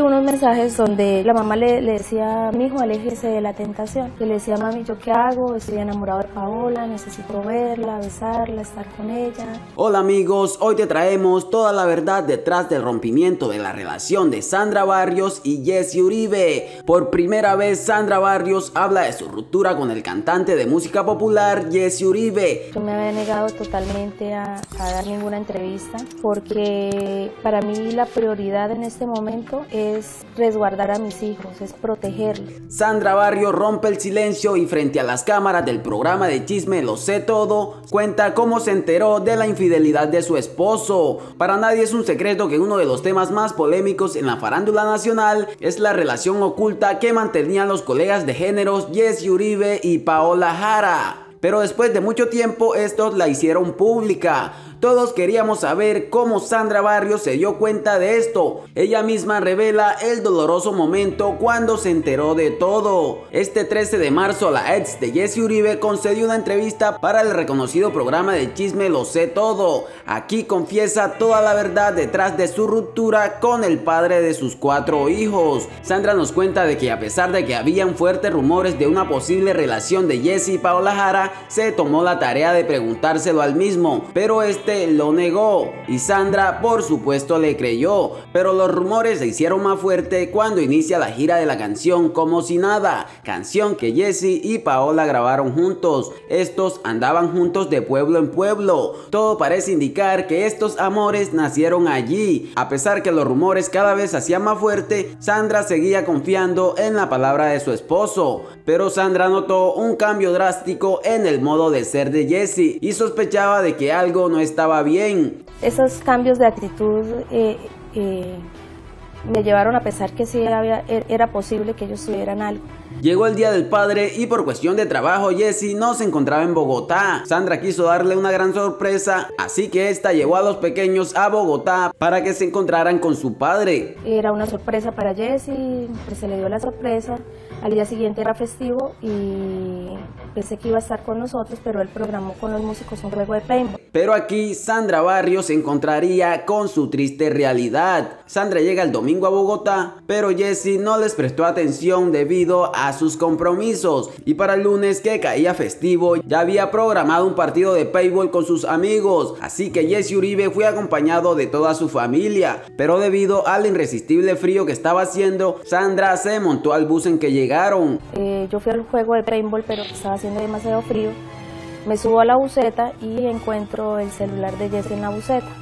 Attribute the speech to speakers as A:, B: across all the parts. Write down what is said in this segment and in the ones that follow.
A: unos mensajes donde la mamá le, decía, mi hijo, aléjese de la tentación. Y le decía, mami, ¿yo qué hago? Estoy enamorado de Paola, necesito verla, besarla, estar con ella.
B: Hola amigos, hoy te traemos toda la verdad detrás del rompimiento de la relación de Sandra Barrios y Jesse Uribe. Por primera vez Sandra Barrios habla de su ruptura con el cantante de música popular Jesse Uribe.
A: Yo me había negado totalmente a, a dar ninguna entrevista porque para mí la prioridad en este momento es resguardar a mis hijos, es protegerlos.
B: Sandra Barrio rompe el silencio y frente a las cámaras del programa de chisme Lo sé todo, cuenta cómo se enteró de la infidelidad de su esposo. Para nadie es un secreto que uno de los temas más polémicos en la farándula nacional es la relación oculta que mantenían los colegas de géneros Jesse Uribe y Paola Jara. Pero después de mucho tiempo estos la hicieron pública. Todos queríamos saber cómo Sandra Barrios se dio cuenta de esto. Ella misma revela el doloroso momento cuando se enteró de todo. Este 13 de marzo la ex de Jesse Uribe concedió una entrevista para el reconocido programa de chisme Lo sé todo. Aquí confiesa toda la verdad detrás de su ruptura con el padre de sus cuatro hijos. Sandra nos cuenta de que a pesar de que habían fuertes rumores de una posible relación de Jesse y Paola Jara, se tomó la tarea de preguntárselo al mismo, pero este lo negó y Sandra por supuesto le creyó, pero los rumores se hicieron más fuertes cuando inicia la gira de la canción Como si nada, canción que Jesse y Paola grabaron juntos. Estos andaban juntos de pueblo en pueblo. Todo parece indicar que estos amores nacieron allí. A pesar que los rumores cada vez hacían más fuerte, Sandra seguía confiando en la palabra de su esposo. Pero Sandra notó un cambio drástico en el modo de ser de Jesse y sospechaba de que algo no estaba bien.
A: Esos cambios de actitud eh, eh, me llevaron a pensar que sí había, e, era posible que ellos tuvieran algo.
B: Llegó el Día del Padre y por cuestión de trabajo Jessie no se encontraba en Bogotá. Sandra quiso darle una gran sorpresa, así que esta llevó a los pequeños a Bogotá para que se encontraran con su padre.
A: Era una sorpresa para Jessie, pues se le dio la sorpresa. Al día siguiente era festivo y pensé que iba a estar con nosotros, pero él programó con los músicos un juego de paintball.
B: Pero aquí Sandra Barrios se encontraría con su triste realidad. Sandra llega el domingo a Bogotá, pero Jessie no les prestó atención debido a sus compromisos. Y para el lunes que caía festivo, ya había programado un partido de paintball con sus amigos. Así que Jessie Uribe fue acompañado de toda su familia. Pero debido al irresistible frío que estaba haciendo, Sandra se montó al bus en que llegó
A: eh, yo fui al juego de paintball, pero estaba haciendo demasiado frío. Me subo a la buceta y encuentro el celular de Jesse en la buceta.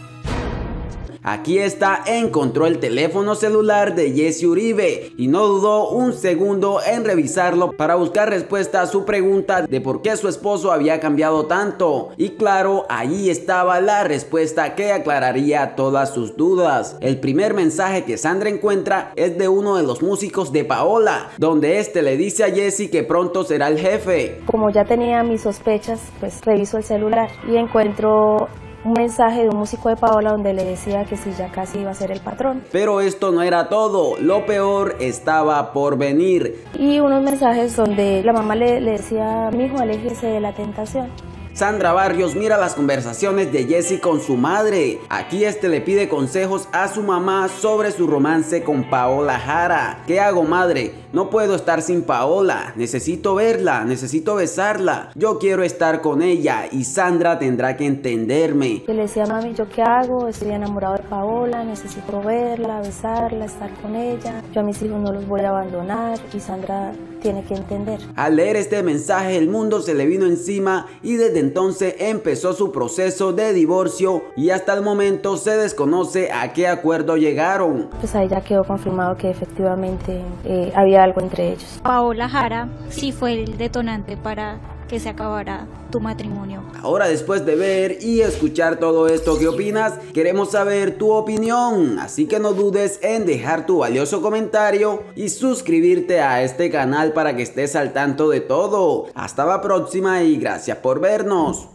B: Aquí está, encontró el teléfono celular de Jesse Uribe y no dudó un segundo en revisarlo para buscar respuesta a su pregunta de por qué su esposo había cambiado tanto. Y claro, allí estaba la respuesta que aclararía todas sus dudas. El primer mensaje que Sandra encuentra es de uno de los músicos de Paola, donde este le dice a Jesse que pronto será el jefe.
A: Como ya tenía mis sospechas, pues reviso el celular y encuentro un mensaje de un músico de Paola donde le decía que si ya casi iba a ser el patrón.
B: Pero esto no era todo, lo peor estaba por venir.
A: Y unos mensajes donde la mamá le, le decía, mi hijo, aléjese de la tentación.
B: Sandra Barrios mira las conversaciones de Jesse con su madre. Aquí este le pide consejos a su mamá sobre su romance con Paola Jara. ¿Qué hago madre? No puedo estar sin Paola. Necesito verla, necesito besarla. Yo quiero estar con ella y Sandra tendrá que entenderme.
A: le decía mami, ¿yo qué hago? Estoy enamorado de Paola, necesito verla, besarla, estar con ella. Yo a mis hijos no los voy a abandonar y Sandra tiene que entender.
B: Al leer este mensaje el mundo se le vino encima y desde entonces empezó su proceso de divorcio y hasta el momento se desconoce a qué acuerdo llegaron.
A: Pues ahí ya quedó confirmado que efectivamente eh, había algo entre ellos.
C: Paola Jara sí fue el detonante para que se acabara tu matrimonio.
B: Ahora después de ver y escuchar todo esto, ¿qué opinas? Queremos saber tu opinión, así que no dudes en dejar tu valioso comentario y suscribirte a este canal para que estés al tanto de todo. Hasta la próxima y gracias por vernos.